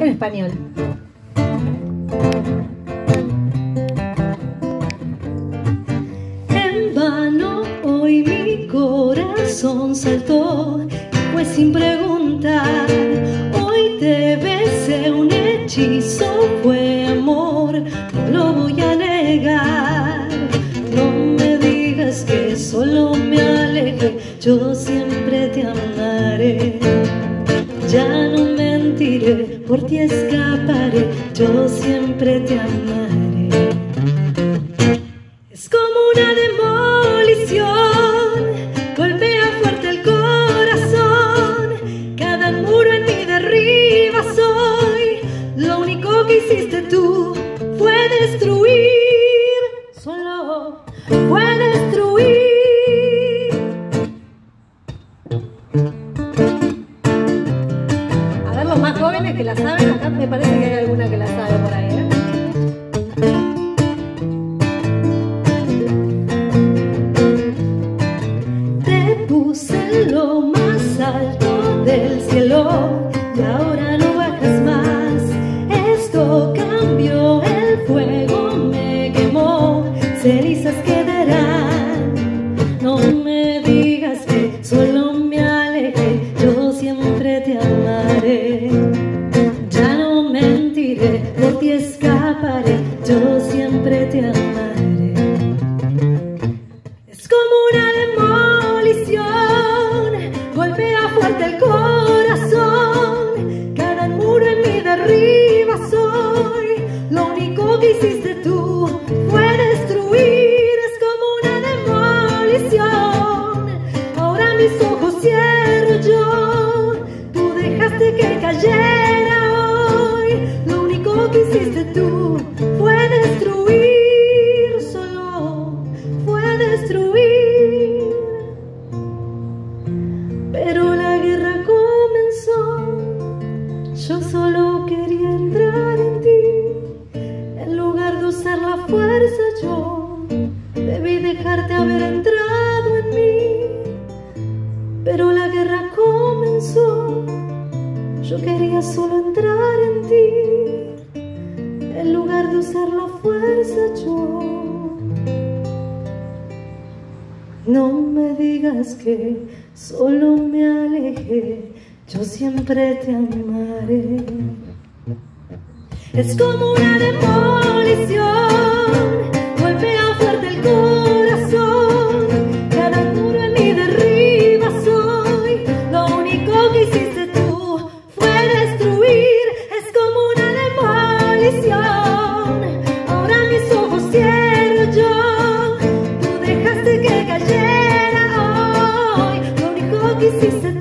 en español. En vano hoy mi corazón saltó, pues sin preguntar, hoy te besé un hechizo, fue amor, no lo voy a negar. No me digas que solo me aleje, yo siempre te amaré. Ya no por ti escaparé, yo siempre te amaré. Es como una demolición, golpea fuerte el corazón, cada muro en mí derriba soy, lo único que hiciste tú fue destruir, solo fue. Jóvenes que la saben, acá me parece que hay alguna que la sabe por ahí. ¿eh? Te puse en lo más alto del cielo y ahora no bajas más. Esto cambió, el fuego me quemó, cenizas quedarán. No me digas que escaparé, yo siempre haber entrado en mí. Pero la guerra comenzó, yo quería solo entrar en ti, en lugar de usar la fuerza yo. No me digas que solo me alejé, yo siempre te amaré. Es como una demora que cayera hoy, lo único que hiciste